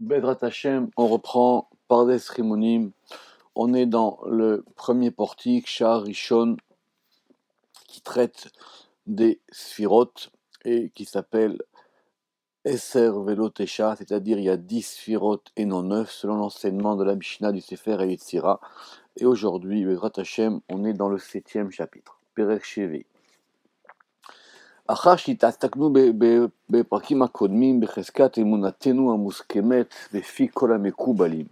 Bedrat Hashem, on reprend par des Rimonim. On est dans le premier portique, Shah Rishon, qui traite des sphirotes et qui s'appelle Esser Velotesha, c'est-à-dire il y a 10 sphirotes et non 9, selon l'enseignement de la Mishnah du Sefer et Yitzira. Et aujourd'hui, Bedrat Hashem, on est dans le septième chapitre, Perek Shevi. אחר שהתעסקנו בפרקים הקודמים בחזקת אמונתנו המוסכמת לפי כל המקובלים.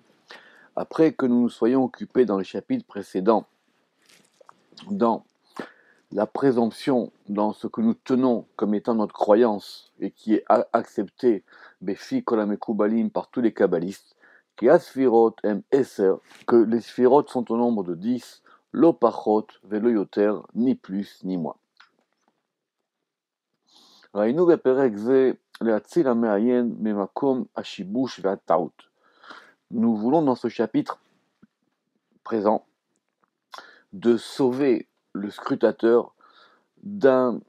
Après que nous nous soyons occupés dans les chapitres précédents, dans la présomption, dans ce que nous tenons comme étant notre croyance et qui est accepté Befi Kolamekubalim par tous les kabbalistes, qui Asfirot M. Esser, que les Sphirot sont au nombre de 10, Lopachot, Veloyoter, ni plus ni moins. Nous voulons dans ce chapitre présent de sauver le scrutateur d'un,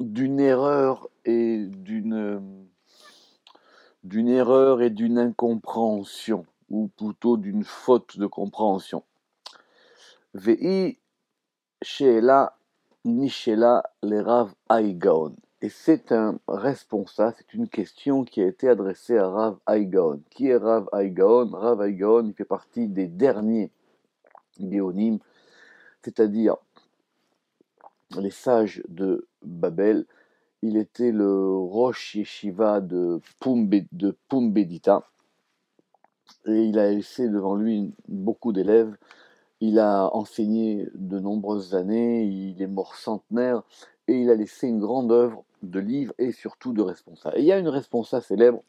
d'une erreur et d'une, erreur et d'une incompréhension, ou plutôt d'une faute de compréhension. Et c'est un responsable, c'est une question qui a été adressée à Rav Aigaon. Qui est Rav Aigaon Rav Aigaon, il fait partie des derniers Géonim, c'est-à-dire les sages de Babel. Il était le Rosh Yeshiva de, Pumbe, de Pumbedita et il a laissé devant lui beaucoup d'élèves. Il a enseigné de nombreuses années, il est mort centenaire et il a laissé une grande œuvre de livres et surtout de responsables. Et il y a une responsable célèbre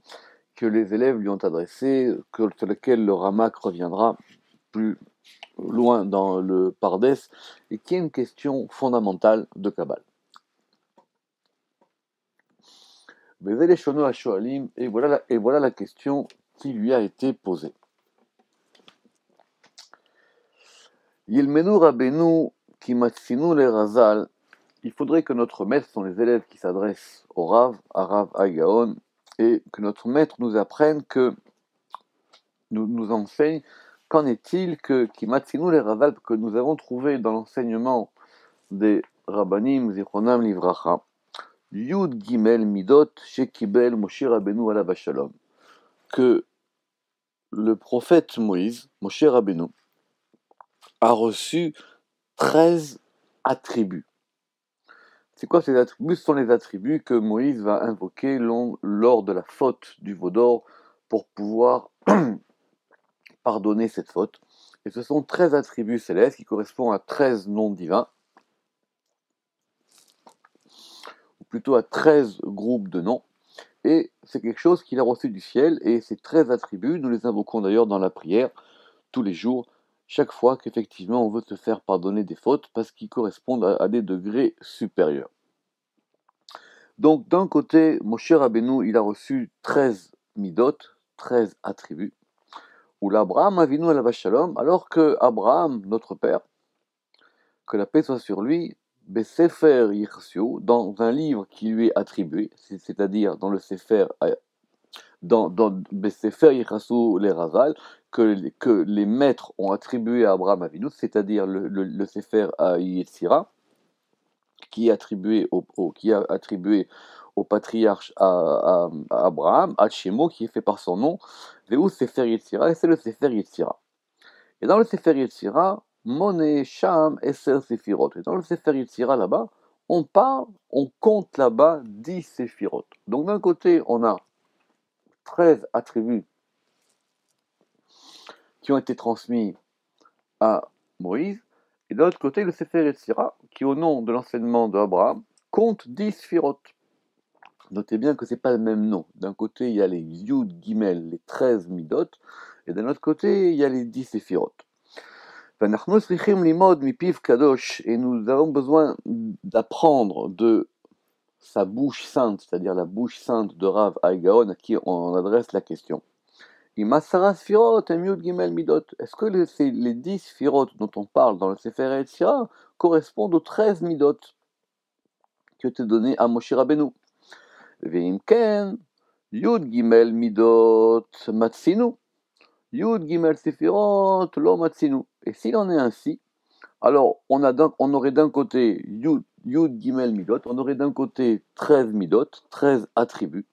que les élèves lui ont adressée, sur laquelle le Ramak reviendra plus loin dans le Pardès, et qui est une question fondamentale de Kabbalah. Et voilà, la, et voilà la question qui lui a été posée. Razal il faudrait que notre maître sont les élèves qui s'adressent au Rav, à Rav Agaon, et que notre maître nous apprenne que, nous, nous enseigne, qu'en est-il que, les Razal, que nous avons trouvé dans l'enseignement des Rabbanim, Zichronam Livracha, Yud Gimel Midot, Shekibel Moshe Rabbeinu Alav Shalom, que le prophète Moïse, Moshe Rabbeinu, a reçu 13 attributs. C'est quoi ces attributs? Ce sont les attributs que Moïse va invoquer lors de la faute du veau d'or pour pouvoir pardonner cette faute. Et ce sont 13 attributs célestes qui correspondent à 13 noms divins, ou plutôt à 13 groupes de noms. Et c'est quelque chose qu'il a reçu du ciel, et ces 13 attributs, nous les invoquons d'ailleurs dans la prière tous les jours, chaque fois qu'effectivement on veut se faire pardonner des fautes parce qu'ils correspondent à, des degrés supérieurs. Donc d'un côté, cher Rabbeinu, il a reçu 13 midot, 13 attributs, ou l'Abraham Avinu la Shalom, alors que Abraham, notre père, que la paix soit sur lui, Sefer Yirsio, dans un livre qui lui est attribué, c'est-à-dire dans le Sefer dans, dans Sefer les Raval, que, que les maîtres ont attribué à Abraham Avinu, c'est-à-dire le, Sefer à qui, est attribué au, qui a attribué au patriarche à, Abraham, à Shemo, qui est fait par son nom, Veu Sefer Yetzira, et c'est le Sefer Yetzira. Et dans le Sefer Yetzira, Moné, Sham, Esser Sefirot. Et dans le Sefer Yetzira là-bas, on parle, on compte là-bas 10 Sefirot. Donc d'un côté, on a 13 attributs qui ont été transmis à Moïse, et de l'autre côté, le Sefer Yetzira, qui au nom de l'enseignement d'Abraham, compte 10 sphirotes. Notez bien que ce n'est pas le même nom. D'un côté, il y a les Yud Gimel, les 13 Midot, et d'un autre côté, il y a les 10 séphirotes. Et nous avons besoin d'apprendre de sa bouche sainte, c'est-à-dire la bouche sainte de Rav Aigaon, à qui on adresse la question. Est-ce que les, les 10 sphirot dont on parle dans le Sefer Etzira correspondent aux 13 midot qui ont été donnés à Moshe Rabbeinu? Veimken, Yud Gimel Midot Matsinu. Yud Gimel Sefirot Lo Matsinu. Et s'il en est ainsi, alors on, a on aurait d'un côté Yud, Yud Gimel Midot, on aurait d'un côté 13 Midot, 13 attributs,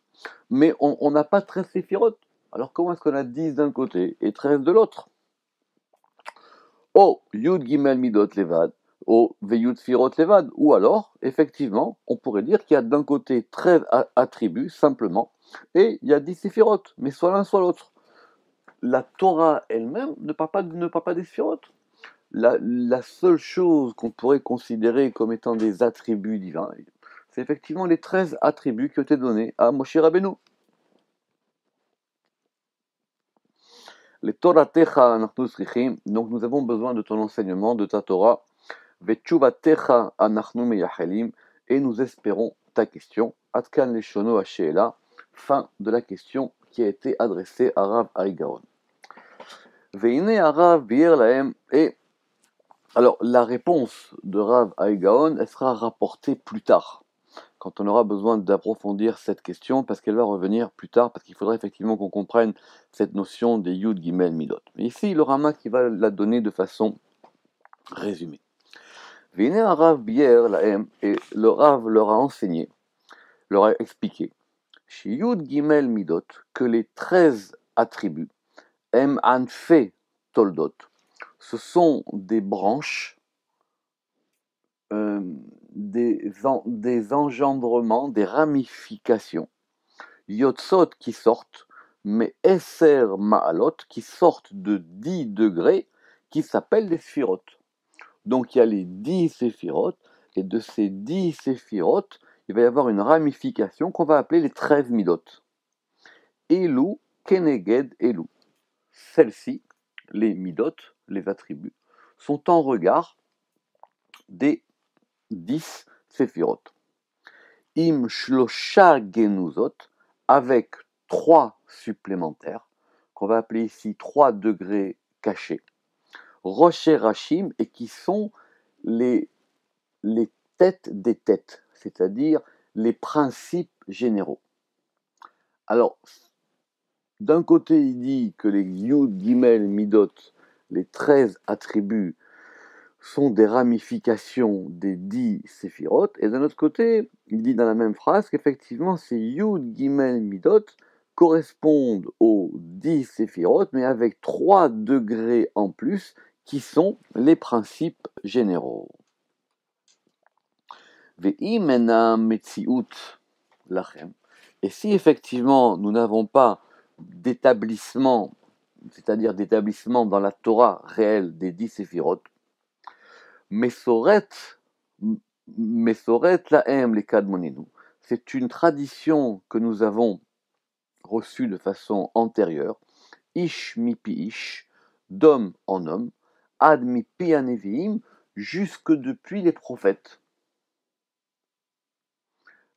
mais on n'a pas 13 Sefirot. Alors comment est-ce qu'on a 10 d'un côté et 13 de l'autre? Oh, Yud Gimel Midot Levad, au Veyud Firot Levad. Ou alors, effectivement, on pourrait dire qu'il y a d'un côté 13 attributs, simplement, et il y a 10 Sefirot, mais soit l'un, soit l'autre. La Torah elle-même ne parle pas, ne parle pas des Sefirot. La, seule chose qu'on pourrait considérer comme étant des attributs divins, c'est effectivement les 13 attributs qui ont été donnés à Moshe Rabbeinu. Les Torah Techa donc nous avons besoin de ton enseignement, de ta Torah, Techa et nous espérons ta question. Atkan Leshono fin de la question qui a été adressée à Rav Aigaon. Veine Arav Bir Laem, et alors la réponse de Rav Aigaon, elle sera rapportée plus tard quand on aura besoin d'approfondir cette question, parce qu'elle va revenir plus tard, parce qu'il faudra effectivement qu'on comprenne cette notion des Yud Gimel Midot. Mais ici, le Rama qui va la donner de façon résumée. Vine Rav Bier, la M, et le Rav leur a enseigné, leur a expliqué, chez Yud Gimel Midot, que les 13 attributs, M Anfe Toldot, ce sont des branches euh, des, engendrements, des ramifications. Yotsot qui sortent, mais Esser Ma'alot qui sortent de 10 degrés qui s'appellent les sphirotes. Donc il y a les 10 séphirotes, et de ces 10 séphirotes, il va y avoir une ramification qu'on va appeler les 13 midot. Elou, Keneged, Elou. Celles-ci, les midot, les attributs, sont en regard des 10 séphirot. Im shlosha avec 3 supplémentaires, qu'on va appeler ici 3 degrés cachés. Rocher Rachim, et qui sont les, les têtes des têtes, c'est-à-dire les principes généraux. Alors, d'un côté, il dit que les Yud, Gimel, Midot, les 13 attributs, sont des ramifications des dix séphirotes, et d'un autre côté, il dit dans la même phrase qu'effectivement ces Yud, Gimel, Midot correspondent aux dix séphirotes, mais avec trois degrés en plus, qui sont les principes généraux. Et si effectivement nous n'avons pas d'établissement, c'est-à-dire d'établissement dans la Torah réelle des dix séphirotes, Mesoret, Mesoret Laem les Kadmoninu. C'est une tradition que nous avons reçue de façon antérieure. Ish mipi ish, d'homme en homme, ad mipi aneviim, jusque depuis les prophètes.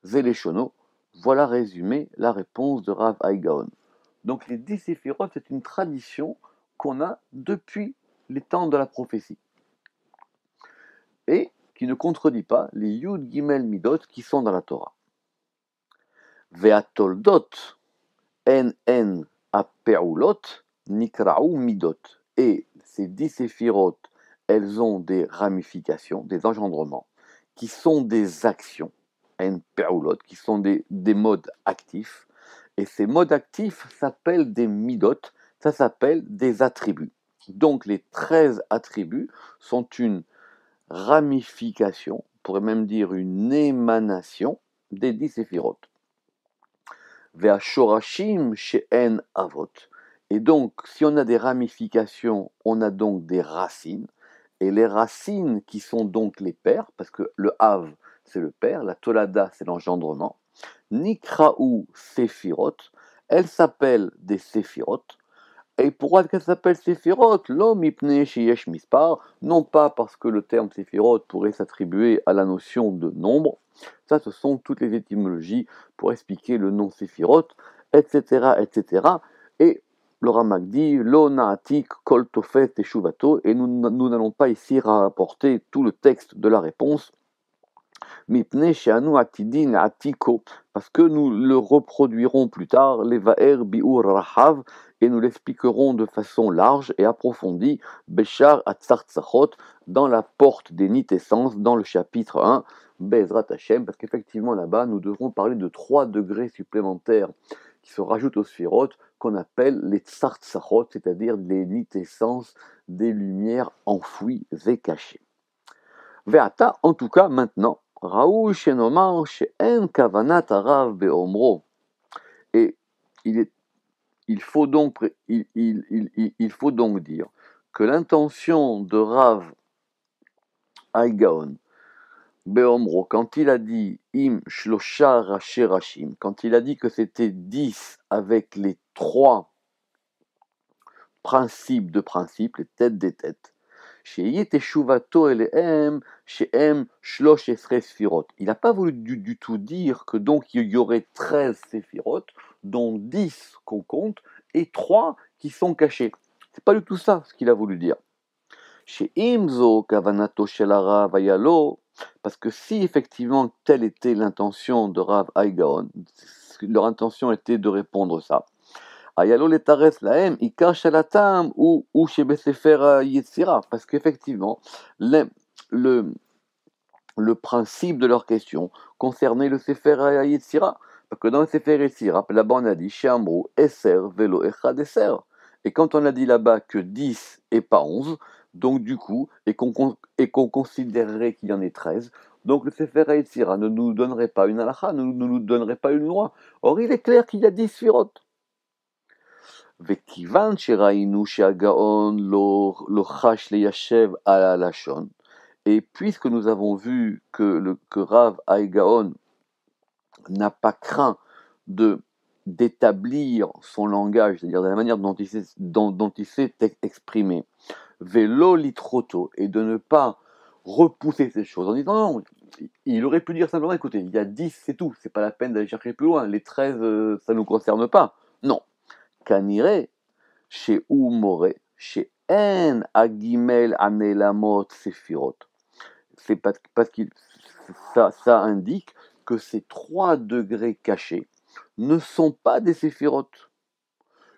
Zéleshono, voilà résumé la réponse de Rav Aigaon. Donc les dix séphirotes, c'est une tradition qu'on a depuis les temps de la prophétie et qui ne contredit pas les Yud Gimel Midot qui sont dans la Torah. Veatoldot en en apeulot nikraou midot. Et ces dix séphirot, elles ont des ramifications, des engendrements, qui sont des actions, en peulot, qui sont des modes actifs. Et ces modes actifs s'appellent des midot, ça s'appelle des attributs. Donc les 13 attributs sont une ramification, on pourrait même dire une émanation des dix séphirotes. Ve'ashorashim she'en avot. Et donc, si on a des ramifications, on a donc des racines. Et les racines qui sont donc les pères, parce que le Hav, c'est le père, la Tolada, c'est l'engendrement. Nikraou Séphirot, elles s'appellent des Séphirotes, et pourquoi qu'elle s'appelle Séphirot L'homme Yesh Mispar, non pas parce que le terme Séphirot pourrait s'attribuer à la notion de nombre, ça ce sont toutes les étymologies pour expliquer le nom Séphirot, etc., etc. Et le Ramak dit Lo Naatik Kol Tofet et nous n'allons pas ici rapporter tout le texte de la réponse, parce que nous le reproduirons plus tard, les Va'er Bi'ur Rahav, et nous l'expliquerons de façon large et approfondie, Beshar Atzartzachot, dans la porte des nites-essences, dans le chapitre 1, Bezrat Hashem, parce qu'effectivement là-bas, nous devrons parler de trois degrés supplémentaires qui se rajoutent aux sphirotes, qu'on appelle les Tzartzachot, c'est-à-dire les nites-essences des lumières enfouies et cachées. Ve'ata, en tout cas maintenant, Arav Be'omro. Et il faut donc, dire que l'intention de Rav Aigaon, Beomro, quand il a dit Im Shlosha Rashirashim, quand il a dit que c'était 10 avec les trois principes de principes, les têtes des têtes, il n'a pas voulu du, tout dire que donc il y aurait 13 séphirotes, dont 10 qu'on compte, et 3 qui sont cachés. C'est pas du tout ça ce qu'il a voulu dire. Chez Imzo Kavanato Vayalo, parce que si effectivement telle était l'intention de Rav Aigaon, leur intention était de répondre ça, Ayalo letares laem, ikar shalatam ou ou chez Yetzira, parce qu'effectivement, le, principe de leur question concernait le Sefer Yetzira, parce que dans le Sefer Yetzira, là-bas on a dit Shamru, Esser, Velo, Echad, Esser. Et quand on a dit là-bas que 10 et pas 11, donc du coup, et qu'on considérerait qu'il y en ait 13, donc le Sefer Yetzira ne nous donnerait pas une halakha, ne, ne nous donnerait pas une loi. Or, il est clair qu'il y a 10 firotes. וכיוון שראינו שהגאון לא, לא חש ליישב על הלשון, et puisque nous avons vu que, le, que Rav Aïgaon n'a pas craint de d'établir son langage, c'est-à-dire de la manière dont il s'est, dont, dont il s'est exprimé, vélo litroto, et de ne pas repousser ces choses en disant non, il aurait pu dire simplement écoutez, il y a 10, c'est tout, c'est pas la peine d'aller chercher plus loin, les 13, euh, ça ne nous concerne pas. Non, chez Umore, chez En Agimel Anelamot Sefirot. C'est parce, que ça, indique que ces trois degrés cachés ne sont pas des séphirotes.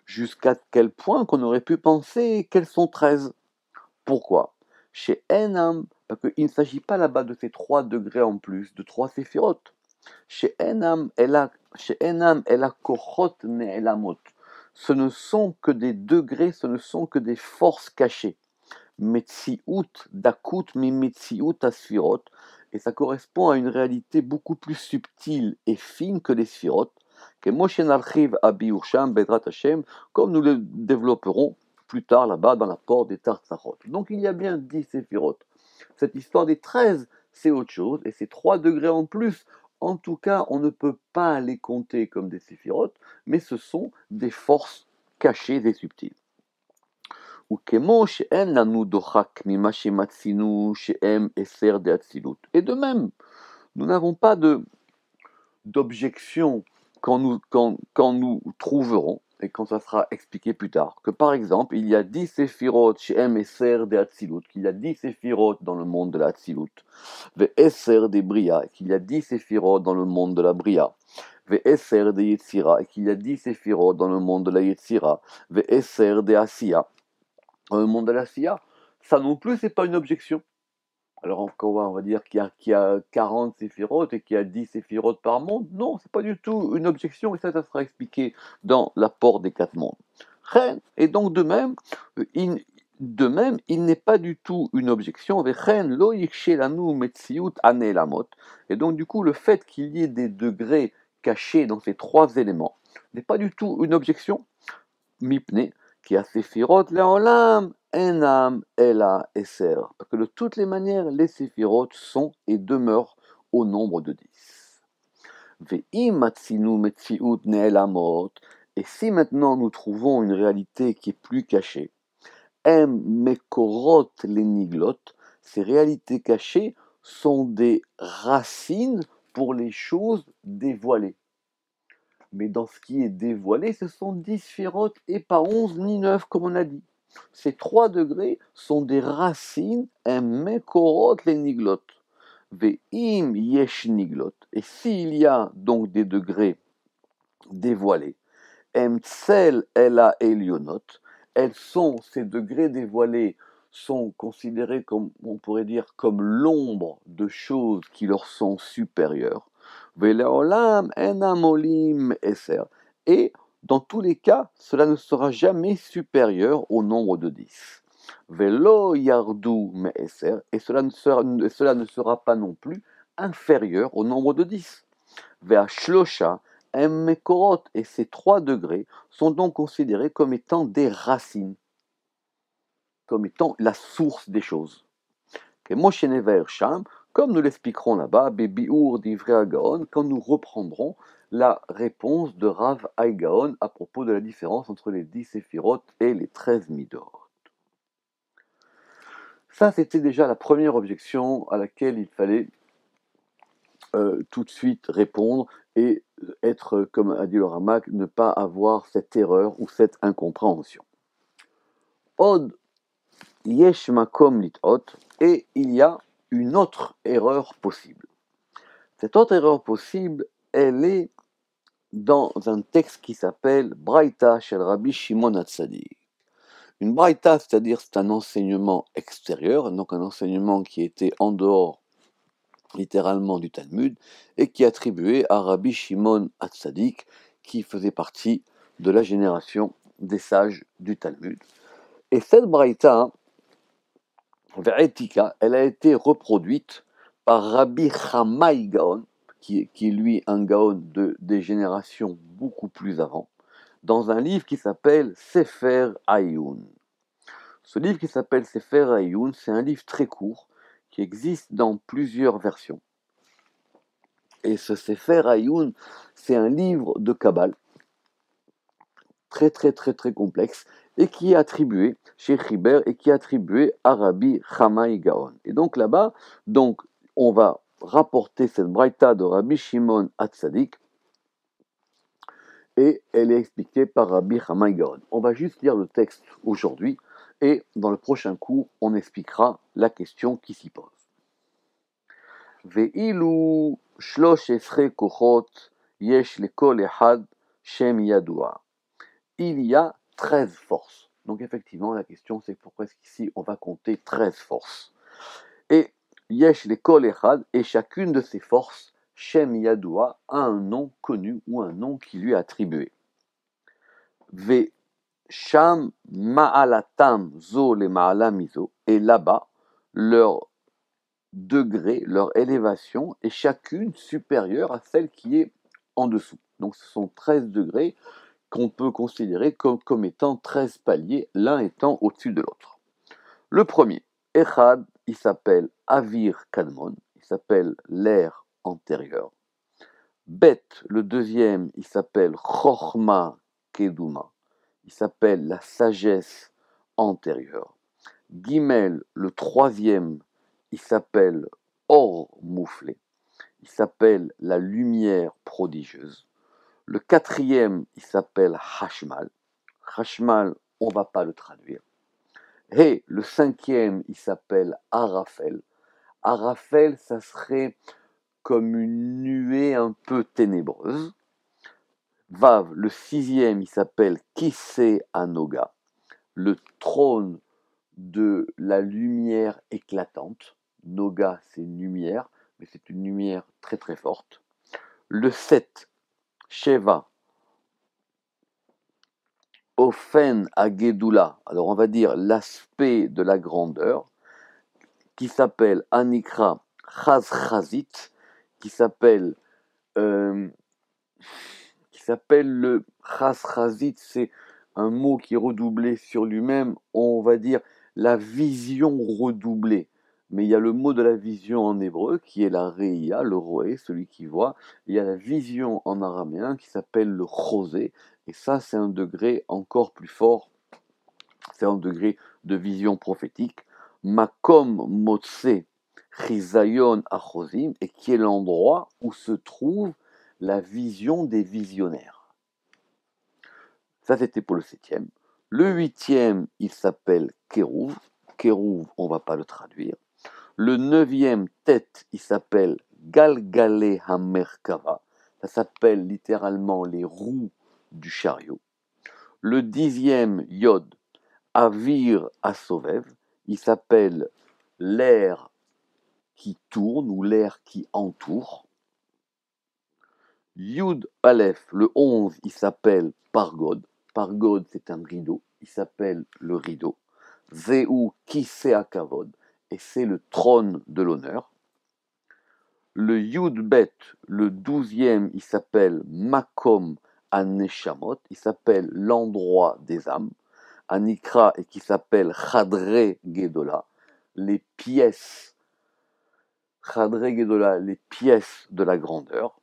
Jusqu'à quel point qu'on aurait pu penser qu'elles sont 13. Pourquoi? Chez Enam, parce qu'il ne s'agit pas là-bas de ces trois degrés en plus, de trois séphirotes. Chez Enam, elle a, chez Ne'elamot ce ne sont que des degrés, ce ne sont que des forces cachées. Metsiout, Dakut, Asphirot, et ça correspond à une réalité beaucoup plus subtile et fine que les Sphirot, que comme nous le développerons plus tard là-bas dans la porte des Tartsachot. Donc il y a bien 10 Séphirot. Cette histoire des 13, c'est autre chose, et c'est 3 degrés en plus en tout cas, on ne peut pas les compter comme des séphirotes, mais ce sont des forces cachées et subtiles. Et de même, nous n'avons pas d'objection quand nous, quand, quand nous trouverons et quand ça sera expliqué plus tard, que par exemple, il y a 10 séphirotes chez M et Ser de Hatzilut, qu'il y a 10 séphirotes dans le monde de la Hatzilut, ve Esser des Bria, qu'il y a 10 séphirotes dans le monde de la Bria, ve des Yetzira, et qu'il y a 10 séphirotes dans le monde de la Yetzira, ve des Asiya, dans le monde de la Asiya, ça non plus, c'est pas une objection. Alors encore, on va dire qu'il y, a 40 séphirotes et qu'il y a 10 séphirotes par monde. Non, c'est pas du tout une objection et ça, ça sera expliqué dans l'apport des quatre mondes. Et donc de même, il, de même, il n'est pas du tout une objection. Et donc du coup, le fait qu'il y ait des degrés cachés dans ces trois éléments n'est pas du tout une objection. Mipne, qui a séphirotes, léolam, Enam Ela Esser. Parce que de toutes les manières, les séphirotes sont et demeurent au nombre de 10. Et si maintenant nous trouvons une réalité qui est plus cachée, Em Mekorot Leniglot, ces réalités cachées sont des racines pour les choses dévoilées. Mais dans ce qui est dévoilé, ce sont 10 sphirotes et pas 11 ni 9 comme on a dit. Ces trois degrés sont des racines, un mekorot les niglotes, Ve'im yesh niglot. Et s'il y a donc des degrés dévoilés, emtsel ela elionot, elles sont, ces degrés dévoilés sont considérés comme, on pourrait dire, comme l'ombre de choses qui leur sont supérieures. Dans tous les cas, cela ne sera jamais supérieur au nombre de 10. Velo yardu me'eser, et cela ne, sera, pas non plus inférieur au nombre de 10. Ve'ashlosha mekorot, et ces trois degrés sont donc considérés comme étant des racines, comme étant la source des choses. Comme nous l'expliquerons là-bas, Bebiur d'Ivre Gaon, quand nous reprendrons la réponse de Rav Aigaon à propos de la différence entre les 10 séphirotes et les 13 midot. Ça, c'était déjà la première objection à laquelle il fallait euh, tout de suite répondre et être, comme a dit le Ramak, ne pas avoir cette erreur ou cette incompréhension. Od yesh et il y a une autre erreur possible. Cette autre erreur possible, elle est dans un texte qui s'appelle Braïta shel Rabbi Shimon Hatzadik. Une braïta, c'est-à-dire c'est un enseignement extérieur, donc un enseignement qui était en dehors littéralement du Talmud, et qui est attribué à Rabbi Shimon Hatzadik, qui faisait partie de la génération des sages du Talmud. Et cette braïta, Veretika, elle a été reproduite par Rabbi Chamay Gaon, qui, est lui un Gaon de, des générations beaucoup plus avant, dans un livre qui s'appelle Sefer Ayoun. Ce livre qui s'appelle Sefer Ayoun, c'est un livre très court qui existe dans plusieurs versions. Et ce Sefer Ayoun, c'est un livre de Kabbale très très très très complexe et qui est attribué chez Chiber et qui est attribué à Rabbi Chamaï Gaon. Et donc là-bas, donc on va rapporter cette braïta de Rabbi Shimon Hatzadik et elle est expliquée par Rabbi Hamay Gaon. On va juste lire le texte aujourd'hui et dans le prochain cours, on expliquera la question qui s'y pose. Ve'ilu shlosh kochot yesh shem yadua. Il y a 13 forces. Donc effectivement, la question c'est pourquoi est-ce qu'ici on va compter 13 forces. Yesh lekol ehad, et chacune de ces forces Shem Yadoua a un nom connu ou un nom qui lui est attribué. Ve Sham Ma'alatam Zo le Ma'alamizo, et là-bas, leur degré, leur élévation est chacune supérieure à celle qui est en dessous. Donc ce sont 13 degrés qu'on peut considérer comme, comme étant 13 paliers, l'un étant au-dessus de l'autre. Le premier, Echad, il s'appelle Avir Kadmon, il s'appelle l'air antérieur. Bet, le deuxième, il s'appelle Chorma Keduma. Il s'appelle la sagesse antérieure. Gimel, le troisième, il s'appelle Or mouflé. Il s'appelle la lumière prodigieuse. Le quatrième, il s'appelle Hashmal. Hashmal, on va pas le traduire. Et le cinquième, il s'appelle Arafel. Arafel, ça serait comme une nuée un peu ténébreuse. Vav, le sixième, il s'appelle Kisse Anoga, le trône de la lumière éclatante. Noga, c'est une lumière, mais c'est une lumière très très forte. Le 7, Sheva, Ofen Agedula, alors on va dire l'aspect de la grandeur, qui s'appelle Anikra Chazchazit, qui s'appelle euh, qui s'appelle le chasrazit, c'est un mot qui est redoublé sur lui-même, on va dire la vision redoublée. Mais il y a le mot de la vision en hébreu qui est la reia, le roé, celui qui voit. Il y a la vision en araméen qui s'appelle le chosé. Et ça, c'est un degré encore plus fort. C'est un degré de vision prophétique. Makom motse Chisayon Achosim, et qui est l'endroit où se trouve la vision des visionnaires. Ça, c'était pour le septième. Le huitième, il s'appelle Kérouv. Kérouv, on ne va pas le traduire. Le neuvième tête, il s'appelle Galgale Hamerkava. Ça s'appelle littéralement les roues du chariot. Le dixième Yod, Avir Asovev. Il s'appelle l'air qui tourne ou l'air qui entoure. Yud Aleph, le 11, il s'appelle Pargod. Pargod, c'est un rideau. Il s'appelle le rideau. Zeu Kisea Kavod. Et c'est le trône de l'honneur. Le Yud Bet, le douzième, il s'appelle Makom Aneshamot. Il s'appelle l'endroit des âmes. Anikra et qui s'appelle Chadre Gedola. Les pièces. Chadre les pièces de la grandeur.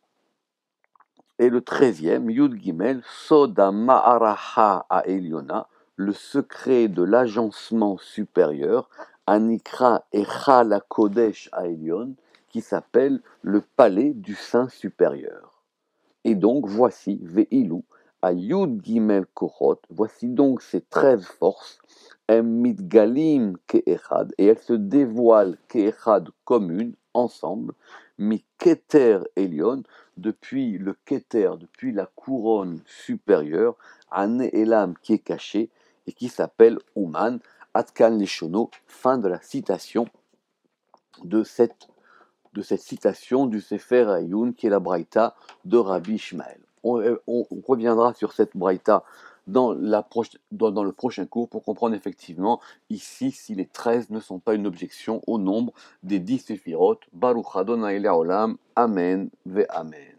Et le treizième, Yud Gimel, Soda Ma'araha a Eliona, le secret de l'agencement supérieur, Anikra Echa la Kodesh a Elion, qui s'appelle le palais du Saint supérieur. Et donc voici Veilu, à Yud Gimel Kohot, voici donc ces treize forces, Mitgalim Keechad, et elles se dévoilent Keechad commune, ensemble, Mi Keter Elion, depuis le Keter, depuis la couronne supérieure, Ane Elam qui est caché et qui s'appelle Ouman, Atkan Leshono, fin de la citation de cette, de cette citation du Sefer Ayoun qui est la Braïta de Rabbi Ishmael. On, reviendra sur cette Braïta dans, la dans, dans, le prochain cours pour comprendre effectivement ici si les 13 ne sont pas une objection au nombre des 10 séphirotes. Baruch Adonai Olam. Amen ve Amen.